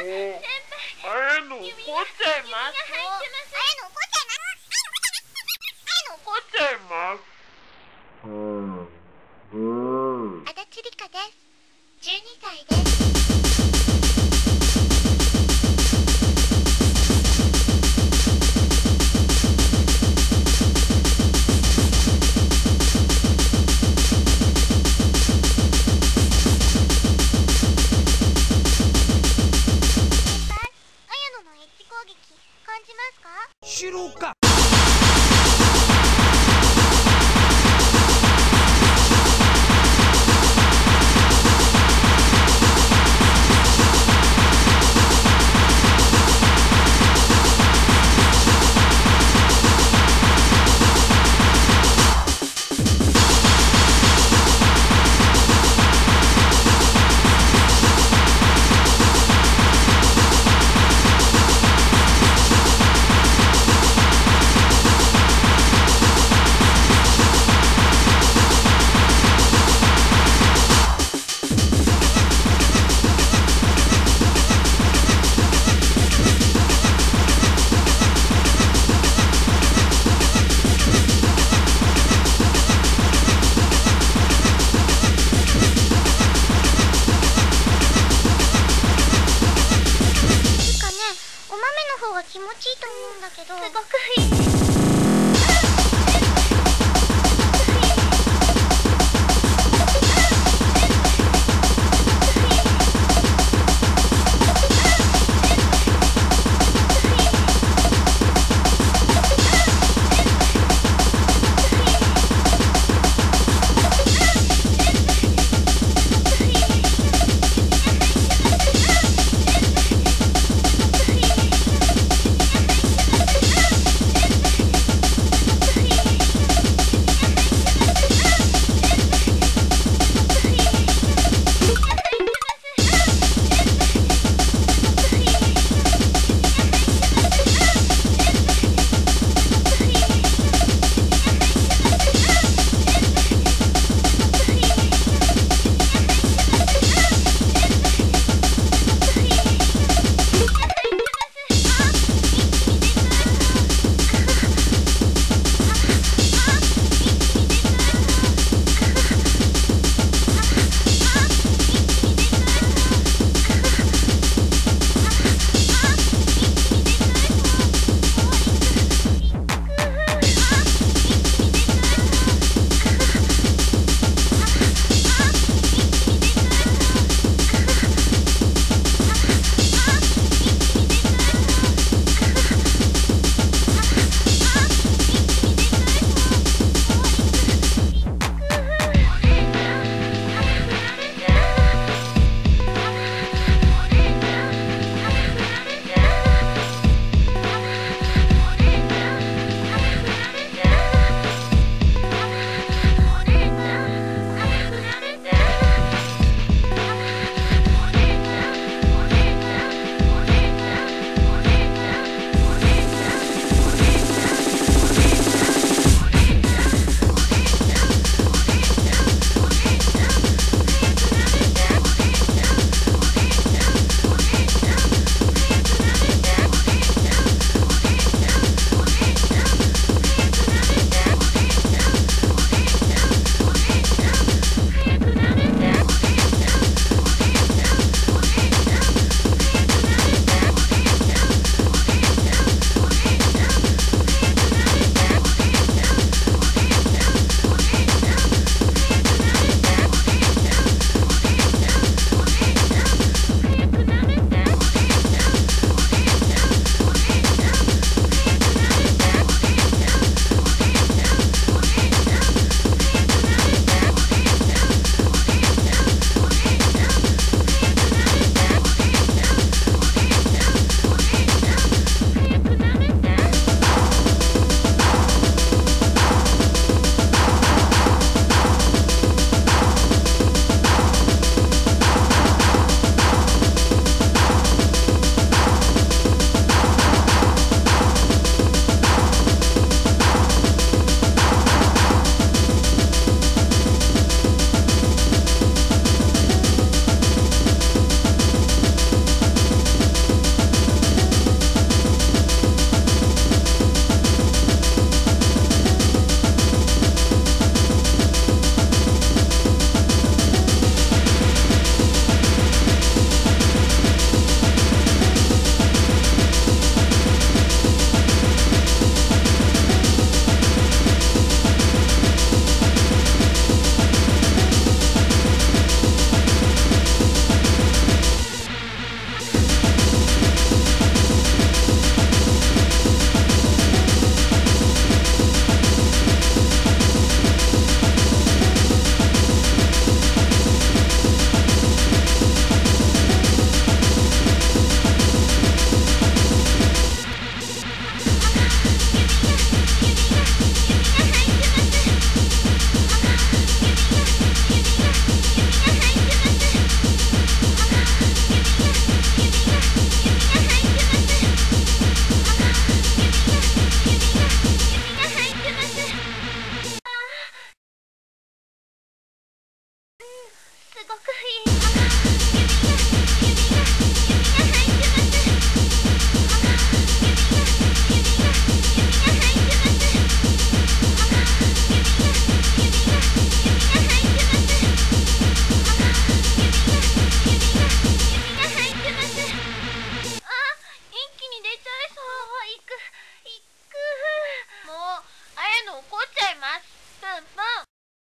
あやの怒っちゃいますあれの怒っちゃいます怒っちゃいます足立梨花です12歳です気持ちいいと思うんだけど。すごくいい。